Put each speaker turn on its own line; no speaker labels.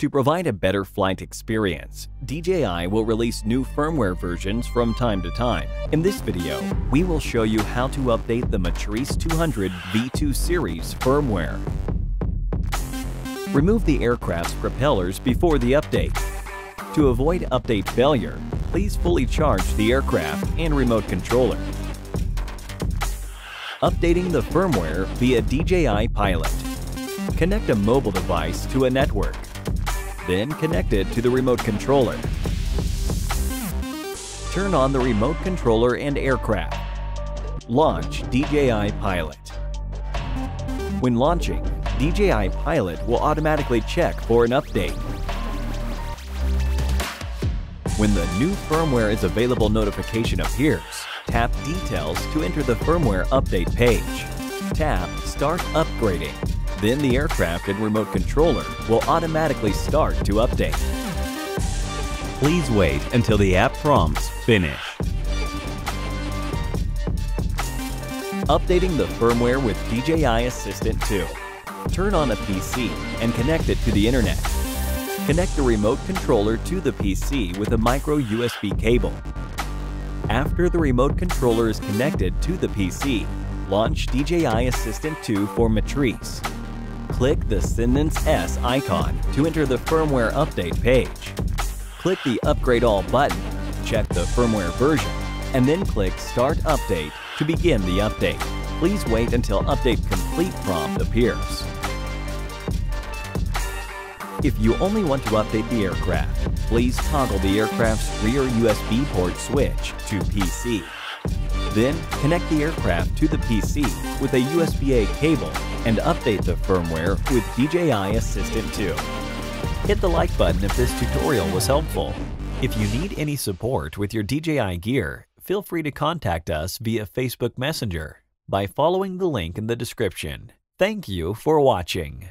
To provide a better flight experience, DJI will release new firmware versions from time to time. In this video, we will show you how to update the Matrice 200 V2 series firmware. Remove the aircraft's propellers before the update. To avoid update failure, please fully charge the aircraft and remote controller. Updating the firmware via DJI Pilot. Connect a mobile device to a network. Then connect it to the remote controller. Turn on the remote controller and aircraft. Launch DJI Pilot. When launching, DJI Pilot will automatically check for an update. When the new firmware is available notification appears, tap Details to enter the firmware update page. Tap Start Upgrading. Then the aircraft and remote controller will automatically start to update. Please wait until the app prompts finish. Updating the firmware with DJI Assistant 2. Turn on a PC and connect it to the internet. Connect the remote controller to the PC with a micro USB cable. After the remote controller is connected to the PC, launch DJI Assistant 2 for Matrice. Click the Sentence S icon to enter the firmware update page. Click the Upgrade All button, check the firmware version, and then click Start Update to begin the update. Please wait until Update Complete prompt appears. If you only want to update the aircraft, please toggle the aircraft's rear USB port switch to PC. Then, connect the aircraft to the PC with a USB-A cable and update the firmware with DJI Assistant 2. Hit the like button if this tutorial was helpful. If you need any support with your DJI gear, feel free to contact us via Facebook Messenger by following the link in the description. Thank you for watching.